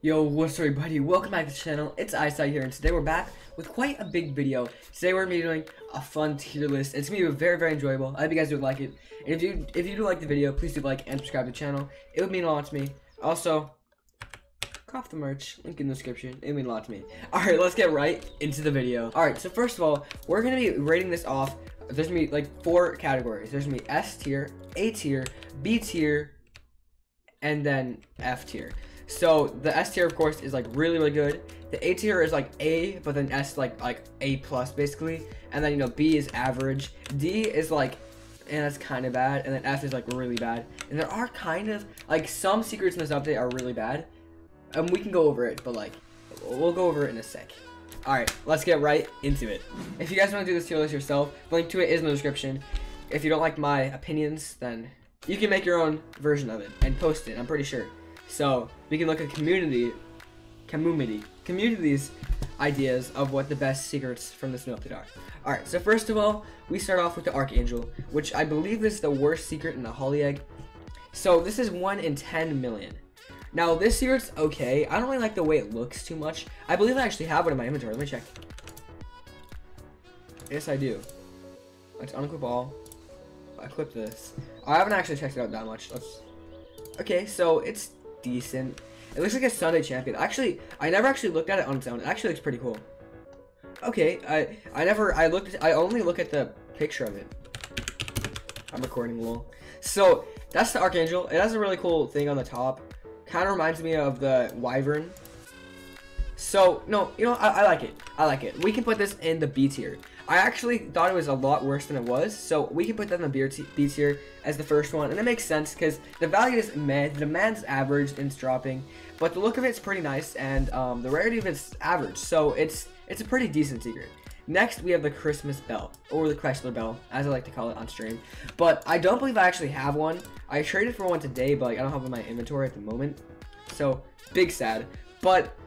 Yo, what's up everybody? Welcome back to the channel. It's Isight here, and today we're back with quite a big video. Today we're gonna be doing a fun tier list. It's gonna be very, very enjoyable. I hope you guys would like it. And if you if you do like the video, please do like and subscribe to the channel. It would mean a lot to me. Also, cop the merch. Link in the description. It would mean a lot to me. Alright, let's get right into the video. Alright, so first of all, we're gonna be rating this off. There's gonna be like four categories. There's gonna be S tier, A tier, B tier, and then F tier. So the S tier, of course, is like really, really good. The A tier is like A, but then S like like A plus basically, and then you know B is average. D is like, and that's kind of bad, and then F is like really bad. And there are kind of like some secrets in this update are really bad, and we can go over it, but like we'll go over it in a sec. Alright, let's get right into it. If you guys want to do this tier list yourself, the link to it is in the description. If you don't like my opinions, then you can make your own version of it and post it, I'm pretty sure. So we can look at community, community, community's ideas of what the best secrets from this update are. Alright, so first of all, we start off with the Archangel, which I believe is the worst secret in the Holly Egg. So this is 1 in 10 million. Now this secret's okay. I don't really like the way it looks too much. I believe I actually have one in my inventory. Let me check. Yes, I do. Let's unequip all. I clip this. I haven't actually checked it out that much. Let's. Okay, so it's decent. It looks like a Sunday champion. Actually, I never actually looked at it on its own. It actually looks pretty cool. Okay, I I never I looked I only look at the picture of it. I'm recording lol. So that's the Archangel. It has a really cool thing on the top. Kind of reminds me of the Wyvern. So no, you know I, I like it. I like it. We can put this in the B tier. I actually thought it was a lot worse than it was, so we can put that in the B tier as the first one, and it makes sense because the value is meh, the demand's average and it's dropping, but the look of it's pretty nice, and um, the rarity of it's average, so it's it's a pretty decent secret. Next, we have the Christmas Bell, or the Chrysler Bell, as I like to call it on stream. But I don't believe I actually have one. I traded for one today, but like, I don't have it in my inventory at the moment. So, big sad. But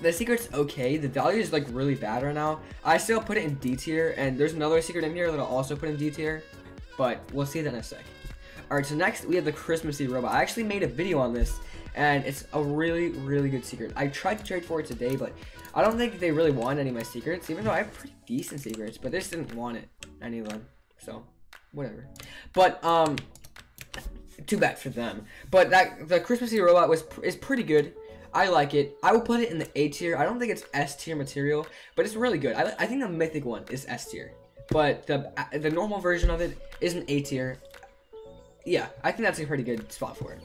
the secret's okay. The value is like really bad right now. I still put it in D tier, and there's another secret in here that I'll also put in D tier, but we'll see that in a sec. Alright, so next we have the Christmassy robot. I actually made a video on this, and it's a really, really good secret. I tried to trade for it today, but I don't think they really want any of my secrets, even though I have pretty decent secrets, but they just didn't want it, any of them. So, whatever. But, um, too bad for them. But that the Christmassy robot was is pretty good. I like it. I would put it in the A tier. I don't think it's S tier material, but it's really good. I, I think the mythic one is S tier, but the uh, the normal version of it is an A tier. Yeah, I think that's a pretty good spot for it.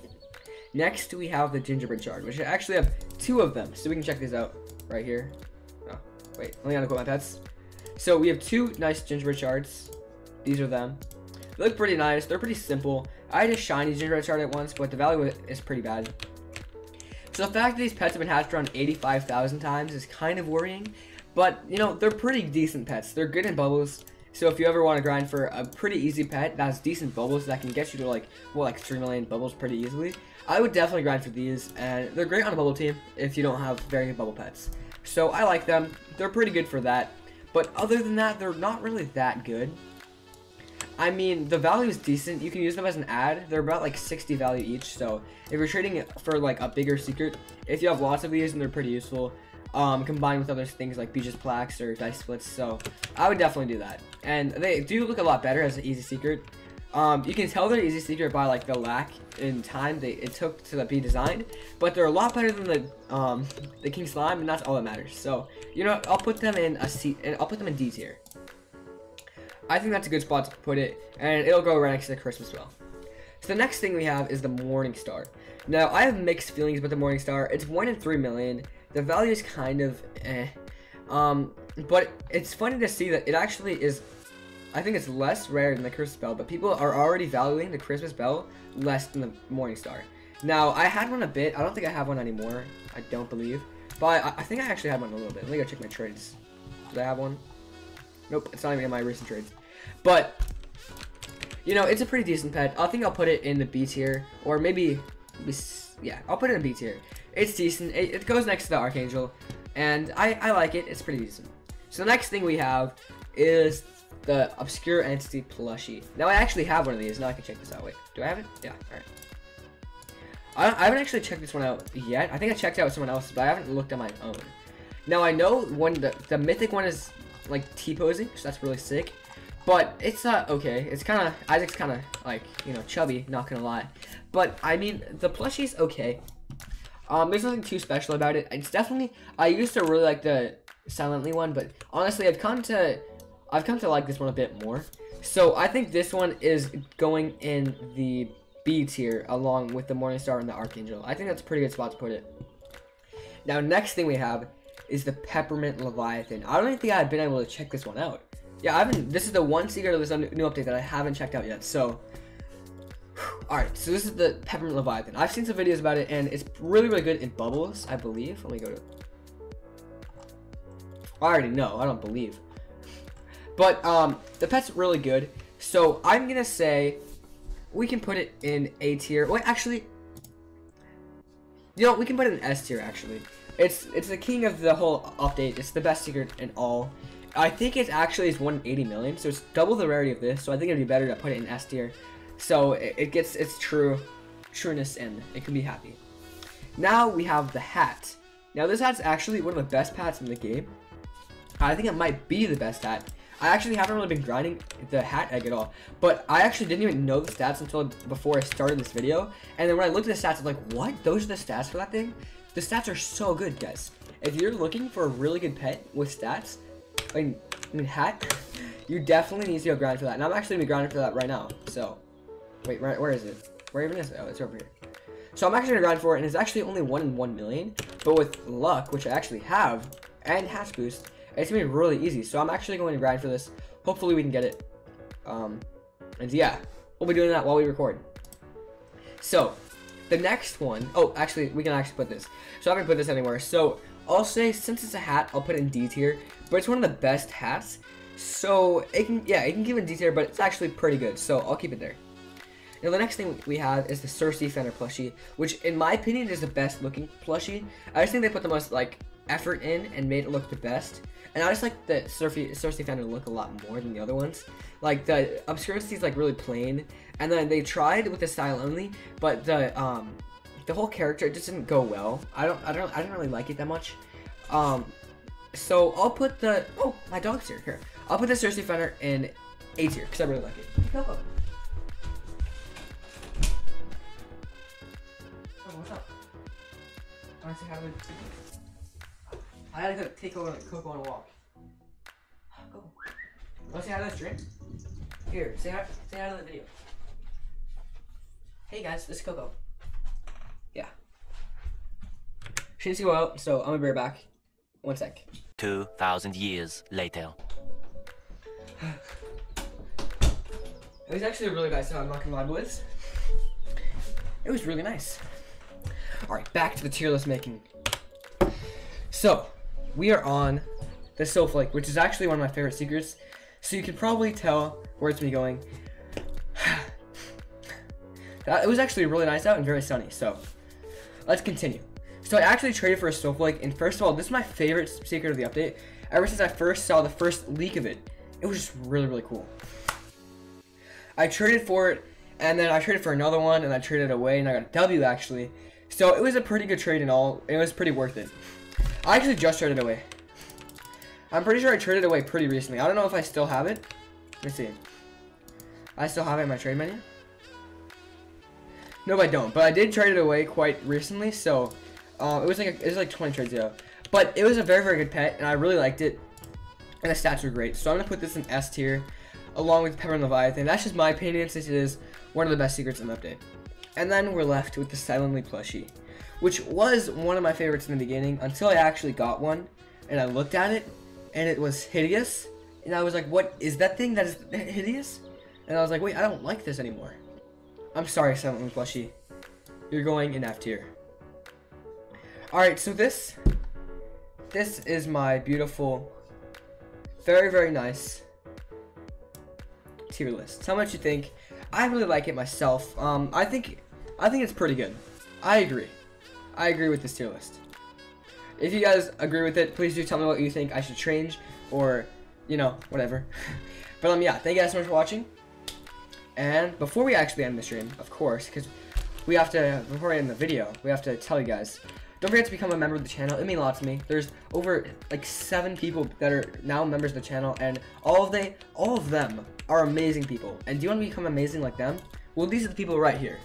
Next, we have the gingerbread shard, which I actually have two of them, so we can check these out right here. Oh, wait, let me unequip my pets. So we have two nice gingerbread shards. These are them. They look pretty nice. They're pretty simple. I had a shiny gingerbread shard at once, but the value is pretty bad. So the fact that these pets have been hatched around 85,000 times is kind of worrying. But, you know, they're pretty decent pets. They're good in bubbles. So if you ever want to grind for a pretty easy pet that has decent bubbles that can get you to like, well, like 3 million bubbles pretty easily, I would definitely grind for these. And they're great on a bubble team if you don't have very good bubble pets. So I like them. They're pretty good for that. But other than that, they're not really that good. I mean, the value is decent. You can use them as an ad. They're about like 60 value each. So if you're trading for like a bigger secret, if you have lots of these and they're pretty useful, um, combined with other things like Beaches Plaques or Dice Splits. So I would definitely do that. And they do look a lot better as an easy secret. Um, you can tell they're easy secret by like the lack in time they it took to be designed, but they're a lot better than the um, the King Slime, and that's all that matters. So you know, I'll put them in a C, and I'll put them in D tier. I think that's a good spot to put it, and it'll go right next to the Christmas bell. So the next thing we have is the Morning Star. Now, I have mixed feelings about the Morning Star. It's 1 in 3 million. The value is kind of eh. Um, but it's funny to see that it actually is, I think it's less rare than the Christmas Bell, but people are already valuing the Christmas Bell less than the Morning Star. Now, I had one a bit. I don't think I have one anymore. I don't believe. But I, I think I actually had one a little bit. Let me go check my trades. Did I have one? Nope, it's not even in my recent trades. But, you know, it's a pretty decent pet. I think I'll put it in the B tier. Or maybe, yeah, I'll put it in B tier. It's decent. It, it goes next to the Archangel. And I, I like it. It's pretty decent. So the next thing we have is the Obscure Entity plushie. Now I actually have one of these. Now I can check this out. Wait, do I have it? Yeah, alright. I, I haven't actually checked this one out yet. I think I checked out someone else, but I haven't looked at my own. Now I know one the the mythic one is like T posing, so that's really sick. But it's uh, okay. It's kind of Isaac's kind of like you know chubby, not gonna lie. But I mean the plushie's okay. Um, there's nothing too special about it. It's definitely I used to really like the silently one, but honestly I've come to I've come to like this one a bit more. So I think this one is going in the B tier along with the Morningstar and the Archangel. I think that's a pretty good spot to put it. Now next thing we have is the Peppermint Leviathan. I don't even think I've been able to check this one out. Yeah, I haven't. This is the one secret of this new update that I haven't checked out yet. So, all right. So this is the Peppermint Leviathan. I've seen some videos about it, and it's really, really good in bubbles. I believe. Let me go to. I already know. I don't believe. But um, the pet's really good. So I'm gonna say we can put it in A tier. Wait, actually, you know, we can put it in S tier. Actually, it's it's the king of the whole update. It's the best secret in all. I think it actually is 180 million, so it's double the rarity of this. So I think it'd be better to put it in S tier, so it, it gets its true trueness in. it can be happy. Now we have the hat. Now this hat's actually one of the best hats in the game. I think it might be the best hat. I actually haven't really been grinding the hat egg at all, but I actually didn't even know the stats until before I started this video. And then when I looked at the stats, I'm like, what? Those are the stats for that thing? The stats are so good, guys. If you're looking for a really good pet with stats, I mean, I mean hat, you definitely need to go grind for that. And I'm actually gonna be grinding for that right now. So, wait, where is it? Where even is it? Oh, it's over here. So I'm actually gonna grind for it, and it's actually only one in one million. But with luck, which I actually have, and hatch boost, it's gonna be really easy. So I'm actually going to grind for this. Hopefully we can get it. Um, and yeah, we'll be doing that while we record. So the next one, oh, actually, we can actually put this. So I haven't put this anywhere. So I'll say, since it's a hat, I'll put it in D tier. But it's one of the best hats. So it can, yeah, it can give it D tier, but it's actually pretty good. So I'll keep it there. Now the next thing we have is the Sircfenner plushie, which in my opinion is the best looking plushie. I just think they put the most like effort in and made it look the best. And I just like the Cersei, Sircfenner look a lot more than the other ones. Like the obscurity is like really plain, and then they tried with the style only, but the um the whole character just didn't go well. I don't I don't I didn't really like it that much. Um, so I'll put the oh my dog's here here. I'll put the Sircfenner in A tier because I really like it. Oh, what's up? I want to I had to go take Coco on a walk. Go. Want to say hi to this drink? Here, say hi, say hi to the video. Hey guys, this is Coco. Yeah. She needs to go out, so I'm gonna be right back. One sec. 2,000 years later. It was actually a really nice time, I'm not gonna lie, boys. It was really nice. Alright, back to the tier list making. So, we are on the Snowflake, which is actually one of my favorite secrets. So you can probably tell where it's been going. that, it was actually really nice out and very sunny. So let's continue. So I actually traded for a Snowflake, and first of all, this is my favorite secret of the update. Ever since I first saw the first leak of it, it was just really, really cool. I traded for it, and then I traded for another one, and I traded away, and I got a W actually. So it was a pretty good trade and all. It was pretty worth it. I actually just traded away. I'm pretty sure I traded away pretty recently. I don't know if I still have it. Let me see. I still have it in my trade menu. No, I don't. But I did trade it away quite recently, so um, it was like a, it was like 20 trades ago. But it was a very very good pet, and I really liked it. And the stats were great. So I'm gonna put this in S tier, along with Peppermint Leviathan. That's just my opinion, since it is one of the best secrets in the update. And then we're left with the Silently plushie which was one of my favorites in the beginning until I actually got one and I looked at it and it was hideous. And I was like, what is that thing that is hideous? And I was like, wait, I don't like this anymore. I'm sorry, Silent Plushie. You're going in F tier. Alright, so this, this is my beautiful, very, very nice tier list. Me what you think. I really like it myself. Um, I think, I think it's pretty good. I agree. I agree with this tier list. If you guys agree with it, please do tell me what you think I should change or, you know, whatever. but um, yeah, thank you guys so much for watching. And before we actually end the stream, of course, because we have to before we end the video, we have to tell you guys. Don't forget to become a member of the channel. It means a lot to me. There's over like seven people that are now members of the channel, and all of they, all of them are amazing people. And do you want to become amazing like them? Well, these are the people right here.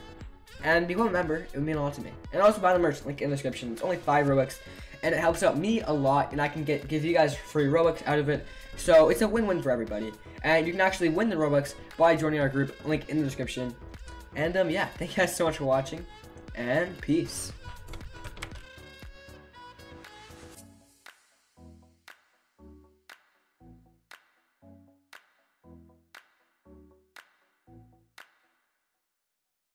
And become a member. It would mean a lot to me. And also buy the merch. Link in the description. It's only five Robux, and it helps out me a lot. And I can get give you guys free Robux out of it. So it's a win-win for everybody. And you can actually win the Robux by joining our group. Link in the description. And um, yeah, thank you guys so much for watching, and peace.